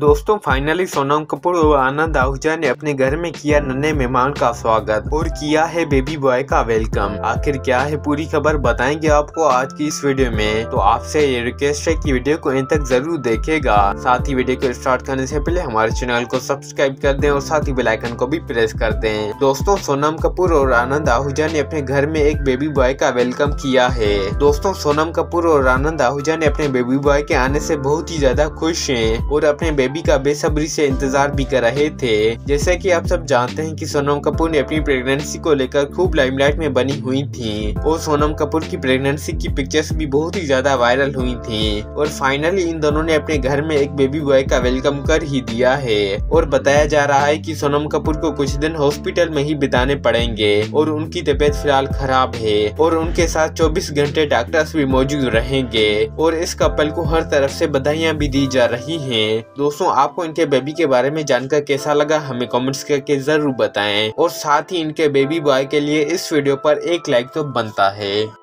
दोस्तों फाइनली सोनम कपूर और आनंद आहूजा ने अपने घर में किया नन्हे मेहमान का स्वागत और किया है बेबी बॉय का वेलकम आखिर क्या है पूरी खबर बताएँगे आपको आज की इस वीडियो में। तो आपसे ये रिक्वेस्ट है कि वीडियो को इन तक ज़रूर देखेगा। साथ ही वीडियो को स्टार्ट करने से पहले हमारे चैनल को सब्सक्राइब कर दें और साथ ही बेलाइकन को भी प्रेस कर दें। दोस्तों, सोनम कपूर और आनंद आहूजा ने अपने घर में एक बेबी बॉय का वेलकम किया है। दोस्तों, सोनम कपूर और आनंद आहूजा ने अपने बेबी बॉय के आने से बहुत ही ज़्यादा खुश हैं और अपने बेबी का बेसब्री से इंतज़ार भी कर रहे थे। जैसे कि आप सब जानते हैं कि सोनम कपूर ने अपनी प्रेगनेंसी को लेकर खूब लाइमलाइट में बनी हुई थी और सोनम कपूर की प्रेगनेंसी की पिक्चर्स भी बहुत ही ज़्यादा वायरल हुई थी। और फाइनली इन दोनों ने अपने घर में एक बेबी बॉय का वेलकम कर ही दिया है। और बताया जा रहा है की सोनम कपूर को कुछ दिन हॉस्पिटल में ही बिताने पड़ेंगे और उनकी तबीयत फ़िलहाल खराब है और उनके साथ 24 घंटे डॉक्टर्स भी मौजूद रहेंगे। और इस कपल को हर तरफ़ से बधाइयाँ भी दी जा रही हैं। दोस्तों, आपको इनके बेबी के बारे में जानकर कैसा लगा, हमें कमेंट्स करके ज़रूर बताएँ। और साथ ही इनके बेबी बॉय के लिए इस वीडियो पर एक लाइक तो बनता है।